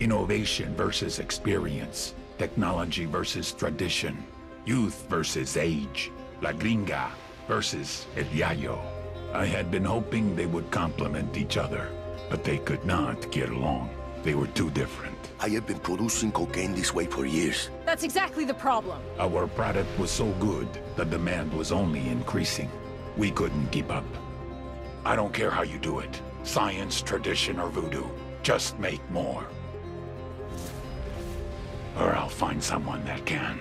Innovation versus experience. Technology versus tradition. Youth versus age. La Gringa versus El Yayo. I had been hoping they would complement each other, but they could not get along. They were too different. I have been producing cocaine this way for years. That's exactly the problem. Our product was so good, the demand was only increasing. We couldn't keep up. I don't care how you do it. Science, tradition, or voodoo. Just make more. Or I'll find someone that can.